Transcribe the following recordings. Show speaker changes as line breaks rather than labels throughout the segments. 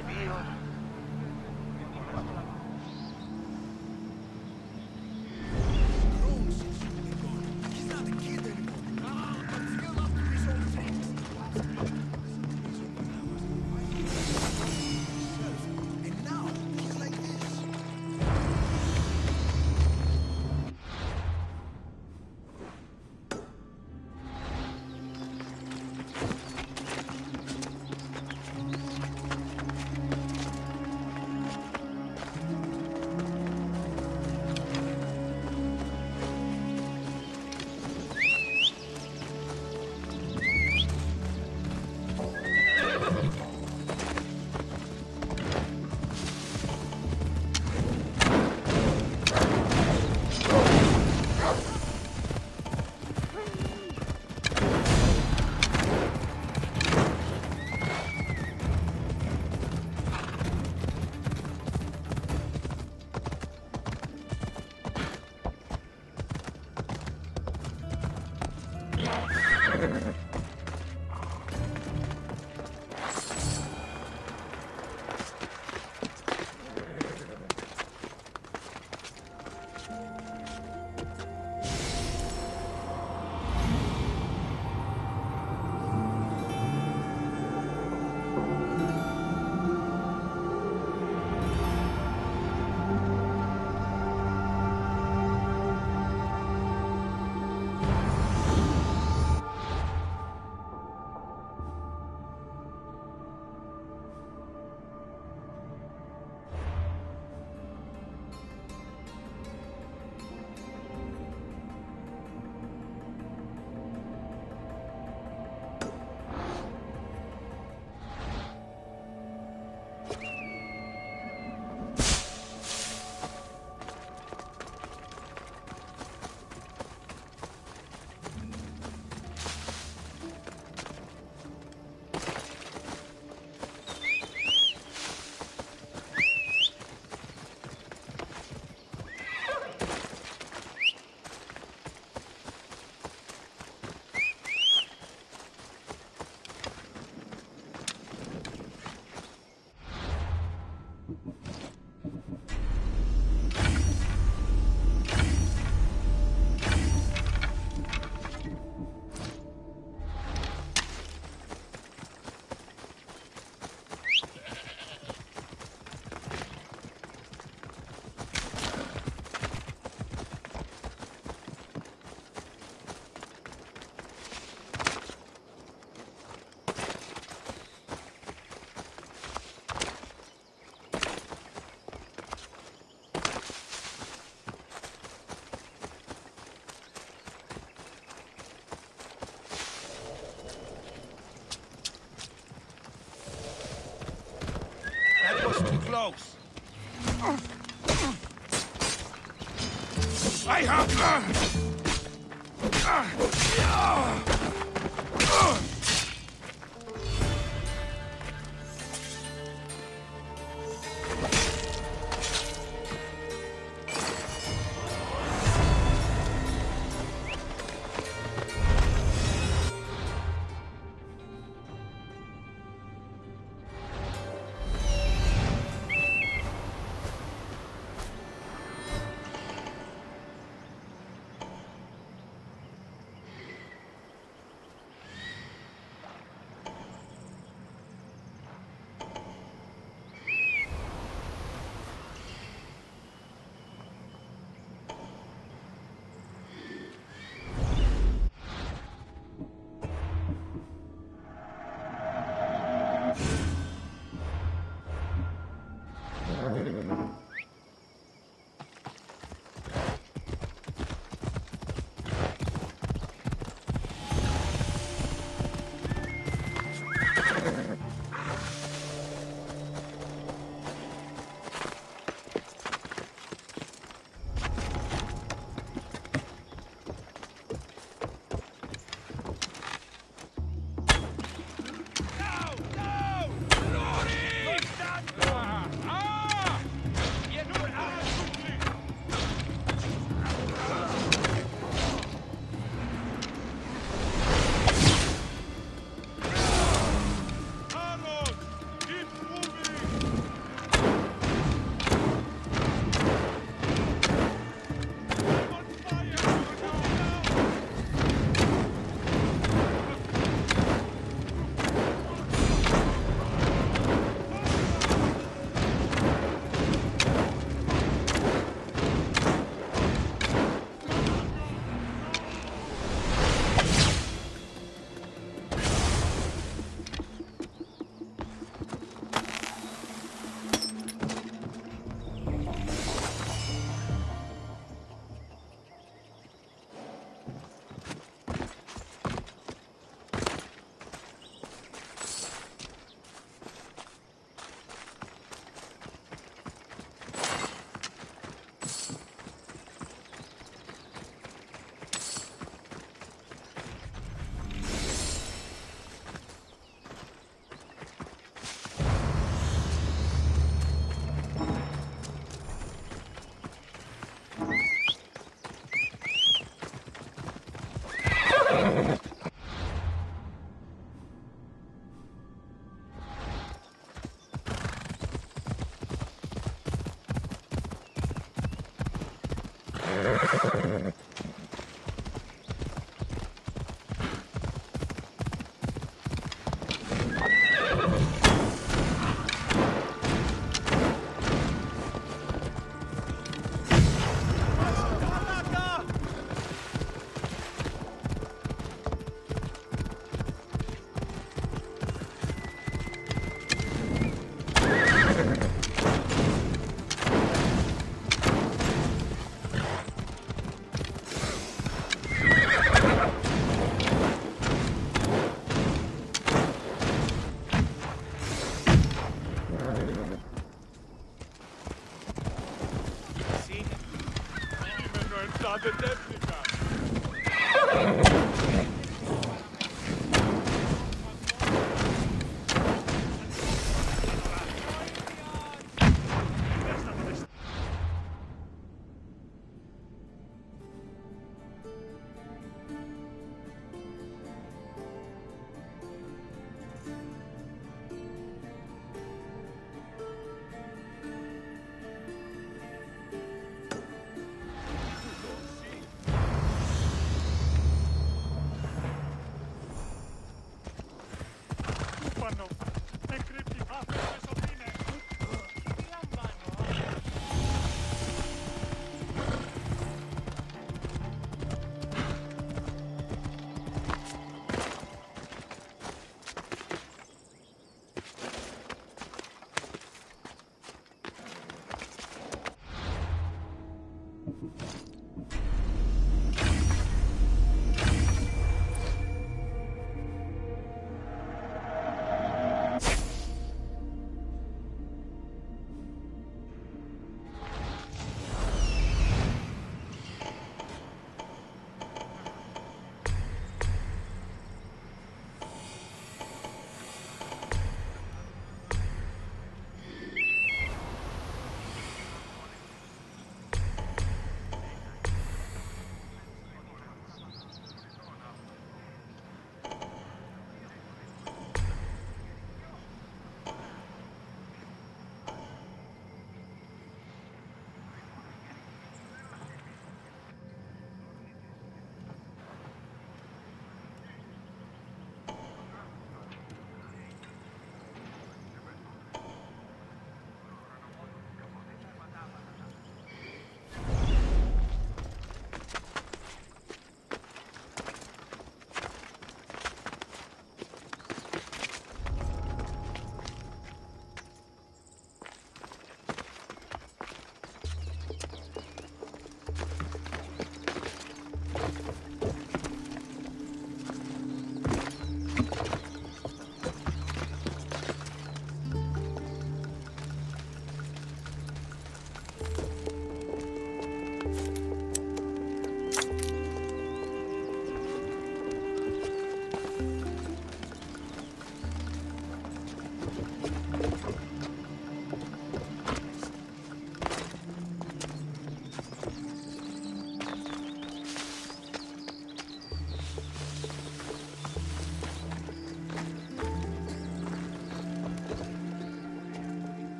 enemigos
フフフ。Close. I have.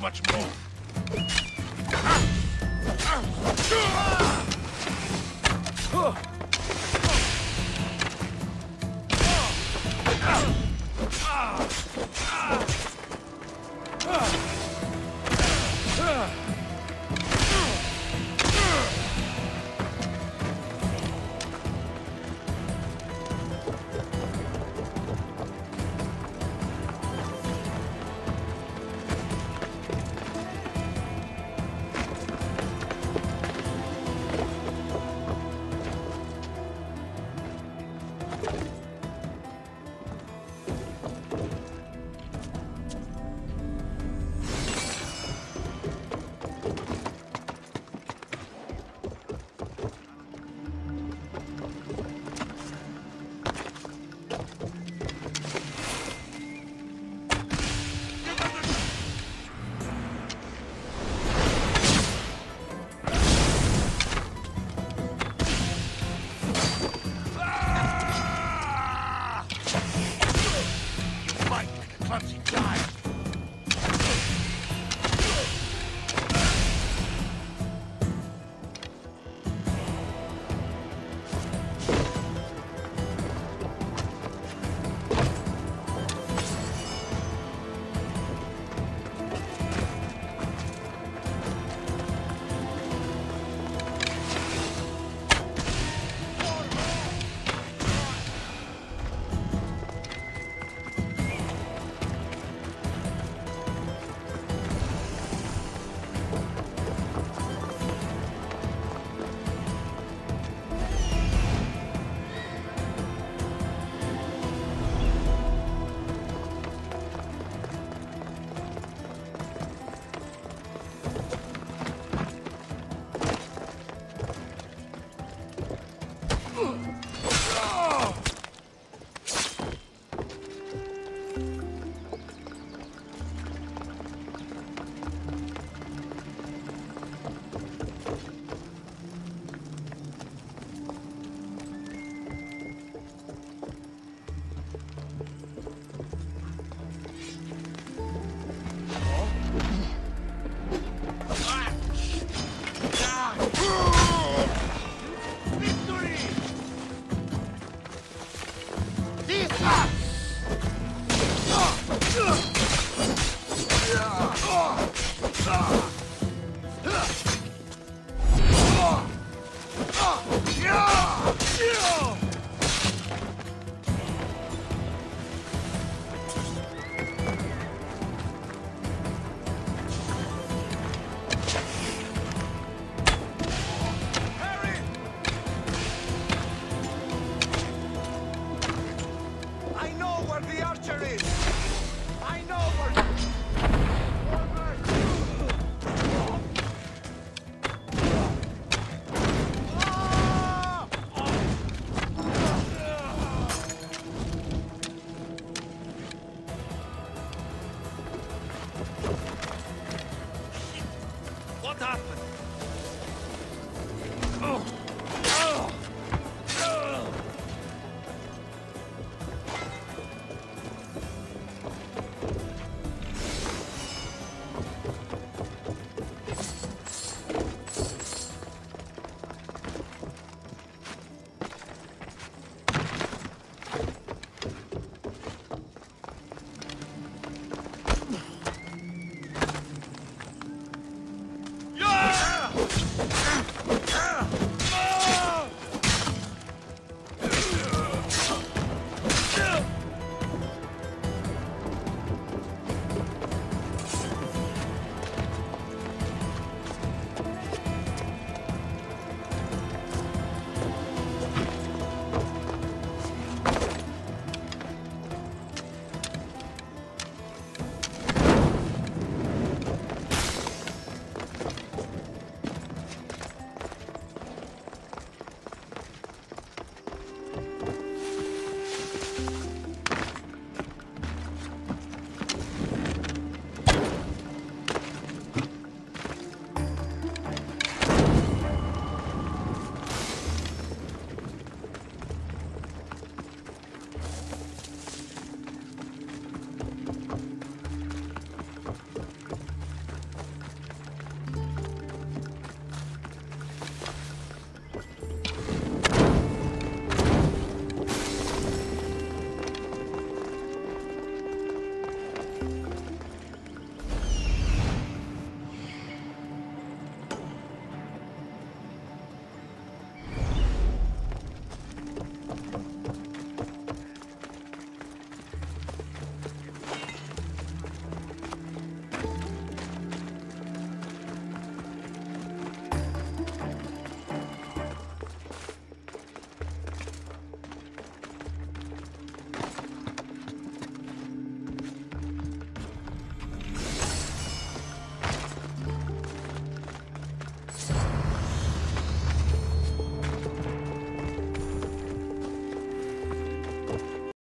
Much more.